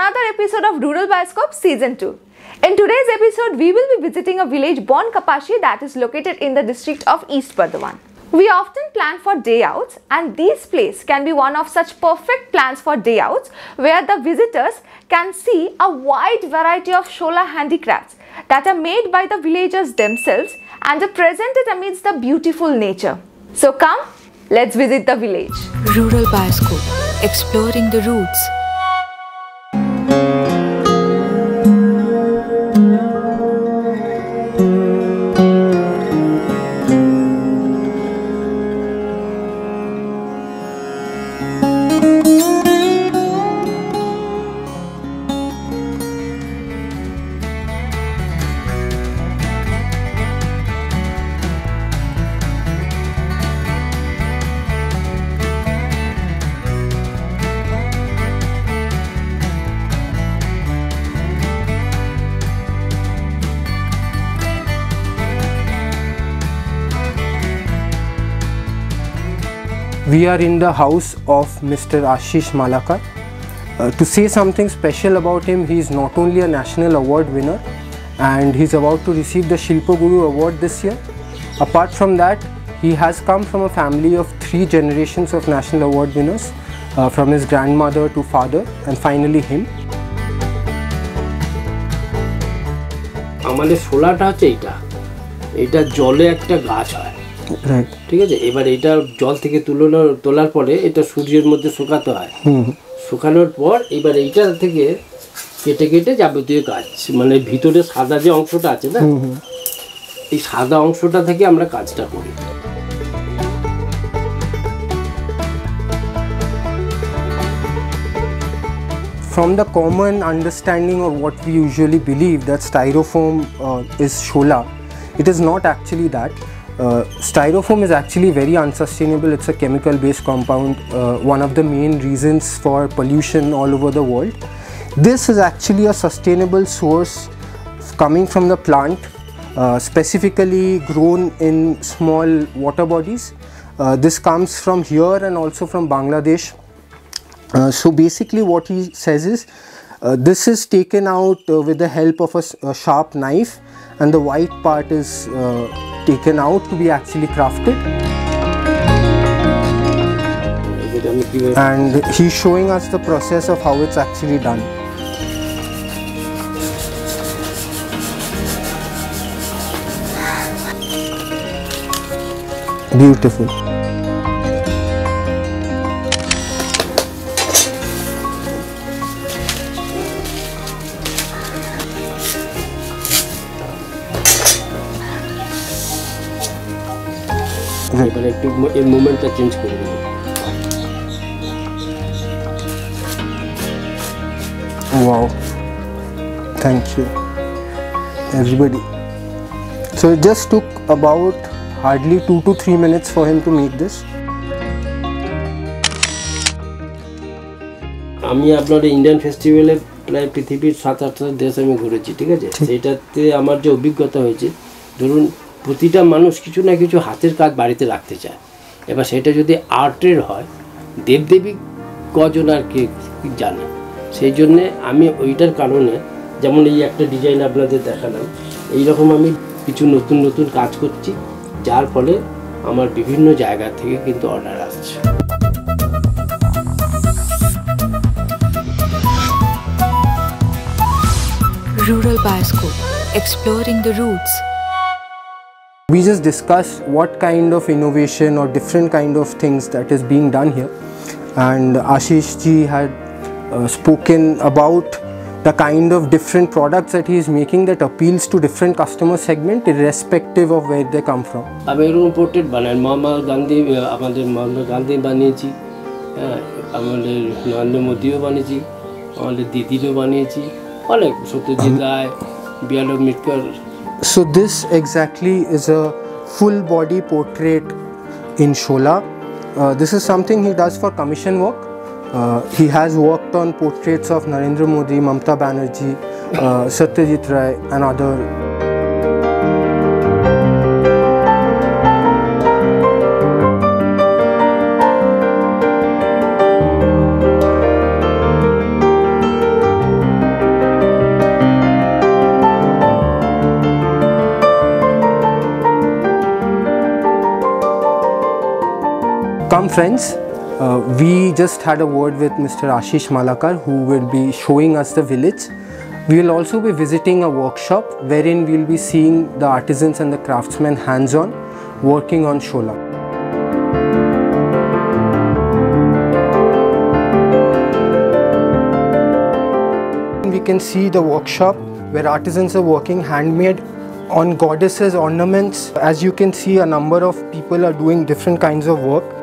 episode of Rural Bioscope Season 2. In today's episode, we will be visiting a village Bonkapasi that is located in the district of East Burdwan. We often plan for day outs and this place can be one of such perfect plans for day outs where the visitors can see a wide variety of Shola handicrafts that are made by the villagers themselves and are presented amidst the beautiful nature. So come, let's visit the village. Rural Bioscope, exploring the roots. We are in the house of Mr. Ashish Malakar. Uh, to say something special about him, he is not only a national award winner and he's about to receive the Shilpa Guru award this year. Apart from that, he has come from a family of three generations of national award winners, uh, from his grandmother to father and finally him. আমাদের শোলাটা হচ্ছে এইটা এটা জলে একটা গাছ হয় ঠিক আছে? এবার এটা জল থেকে তুলনার তোলার পরে এটা সূর্যের মধ্যে শুকাতে হয়। শুকানোর পর এবার এইটা থেকে কেটে কেটে যাবতীয় কাজ মানে ভিতরে সাদা যে অংশটা আছে না? এই সাদা অংশটা থেকে আমরা কাজটা করি। From the common understanding of what we usually believe that styrofoam uh, is shola, it is not actually that. Uh, styrofoam is actually very unsustainable. It's a chemical based compound, uh, one of the main reasons for pollution all over the world. This is actually a sustainable source coming from the plant, uh, specifically grown in small water bodies. Uh, this comes from here and also from Bangladesh. Uh, so basically what he says is uh, this is taken out with the help of a sharp knife and the white part is taken out to be actually crafted. And he's showing us the process of how it's actually done. Beautiful. এবার একটু ম- এর মুভমেন্টটা change করে দেবো Wow. Thank you. Everybody. So it just took about hardly two to three minutes for him to make this. আমি আপনার Indian ফেস্টিভ্যালে প্রায় পৃথিবীর সাত আটটা দেশ আমি ঘুরেছি ঠিক আছে সেইটাতে আমার যে অভিজ্ঞতা হয়েছে ধরুন প্রতিটা মানুষ কিছু না কিছু হাতের কাজ বাড়িতে রাখতে চায় এবার সেটা যদি আর্টের হয় দেবদেবী কজন আর কে জানে সেই জন্যে আমি ওইটার কারণে যেমন এই একটা ডিজাইন আপনাদের দেখালাম এইরকম আমি কিছু নতুন নতুন কাজ করছি যার ফলে আমার বিভিন্ন জায়গা থেকে কিন্তু অর্ডার আসছে Rural Bioscope, exploring the roots. We just discussed what kind of innovation or different kind of things that is being done here. And Ashish ji had uh, spoken about the kind of different products that he is making that appeals to different customer segment irrespective of where they come from. আমি এরকম portrait বানাই মহাত্মা গান্ধী আহ, আমাদের মহাত্মা গান্ধী বানিয়েছি হ্যাঁ আমাদের নরেন্দ্র মোদিও বানিয়েছি আমাদের দিদিরও বানিয়েছি অনেক সত্যজিৎ রায় B.R.. Ambedkar so this exactly is a full body portrait in Shola. Uh, this is something he does for commission work. Uh, he has worked on portraits of Narendra Modi, Mamta Banerjee, uh, Satyajit Ray and other friends, uh, we just had a word with Mr. Ashish Malakar who will be showing us the village. We will also be visiting a workshop wherein we will be seeing the artisans and the craftsmen hands on working on Shola. We can see the workshop where artisans are working handmade on goddesses ornaments. As you can see, a number of people are doing different kinds of work.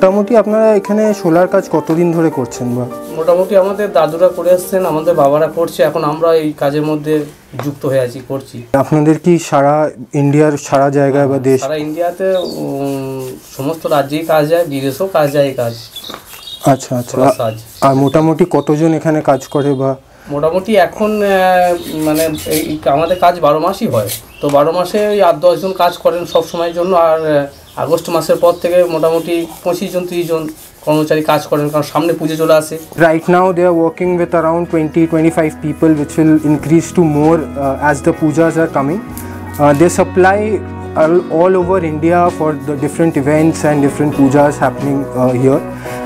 মোটামুটি আপনারা এখানে solar কাজ কতদিন ধরে করছেন বা? মোটামুটি আমাদের দাদুরা করে আসছেন আমাদের বাবারা করছে এখন আমরা এই কাজের মধ্যে যুক্ত হয়ে আছি করছি। আপনাদের কি সারা ইন্ডিয়ার সারা জায়গায় বা দেশ? সারা ইন্ডিয়াতে সমস্ত রাজ্যেই কাজ যায় বিদেশেও কাজ যায় এই কাজ। আচ্ছা আচ্ছা। কাজ। আর মোটামুটি কতজন এখানে কাজ করে বা? মোটামুটি এখন মানে এই আমাদের কাজ বারো মাসই হয়। তো বারো মাসে ওই আট দশজন কাজ করেন সব সময়ের জন্য আর আগস্ট মাসের পর থেকে মোটামুটি পঁচিশ জন তিরিশ জন কর্মচারী কাজ করেন কারণ সামনে পুজো চলে আসে Right now, they are working with around 20 25 people, which will increase to more uh, as the pujas are coming. Uh, they supply all, all over India for the different events and different pujas happening uh, here.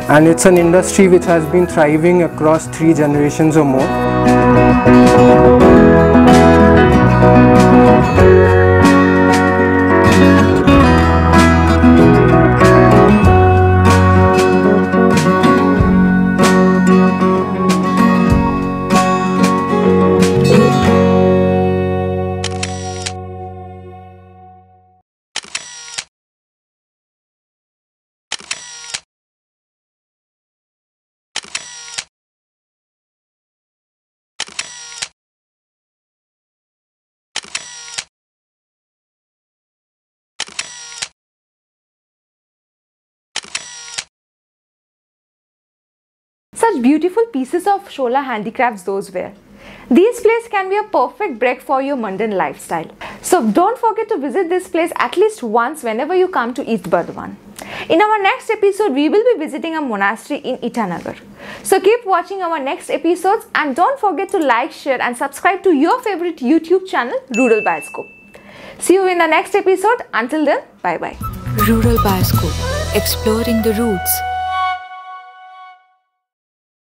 And it's an industry which has been thriving across three generations or more. Such beautiful pieces of Shola handicrafts those were. These places can be a perfect break for your mundane lifestyle. So don't forget to visit this place at least once whenever you come to East Burdwan. In our next episode, we will be visiting a monastery in Itanagar. So keep watching our next episodes and don't forget to like, share and subscribe to your favorite YouTube channel, Rural Bioscope. See you in the next episode. Until then, bye bye. Rural Bioscope, exploring the roots